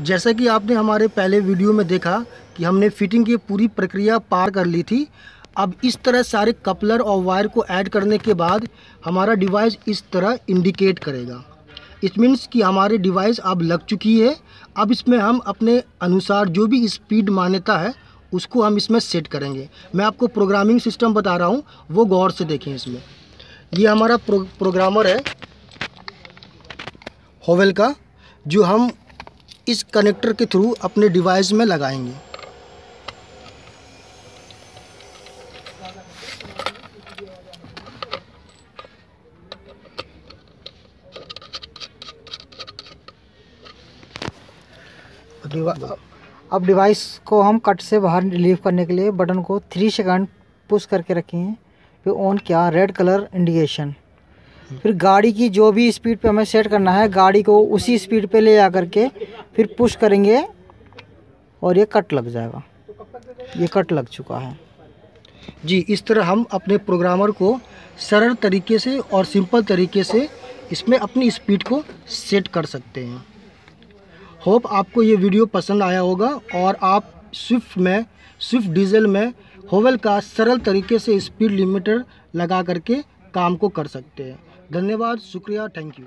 जैसा कि आपने हमारे पहले वीडियो में देखा कि हमने फिटिंग की पूरी प्रक्रिया पार कर ली थी। अब इस तरह सारे कपलर और वायर को ऐड करने के बाद हमारा डिवाइस इस तरह इंडिकेट करेगा। इट मीन्स कि हमारे डिवाइस अब लग चुकी है। अब इसमें हम अपने अनुसार जो भी स्पीड मान्यता है उसको हम इसमें सेट करेंगे। मैं आपको प्रोग्रामिंग सिस्टम बता रहा हूँ वो गौर से देखें इसमें। ये हमारा प्रो, प्रोग्रामर है होवेल का जो हम इस कनेक्टर के थ्रू अपने डिवाइस में लगाएँगे। अब डिवाइस को हम कट से बाहर रिलीव करने के लिए बटन को थ्री सेकंड पुश करके रखेंगे फिर ऑन किया रेड कलर इंडिकेशन फिर गाड़ी की जो भी स्पीड पे हमें सेट करना है, गाड़ी को उसी स्पीड पे ले जा करके फिर पुश करेंगे और ये कट लग जाएगा। ये कट लग चुका है। जी, इस तरह हम अपने प्रोग्रामर को सरल तरीके से और सिंपल तरीके से इसमें अपनी स्पीड को सेट कर सकते हैं। होप आपको ये वीडियो पसंद आया होगा और आप स्विफ्ट में, स्विफ्ट डीजल में, होवल का सरल तरीके से स्पीड लिमिटर लगा करके काम को कर सकते हैं। धन्यवाद, शुक्रिया, थैंक यू।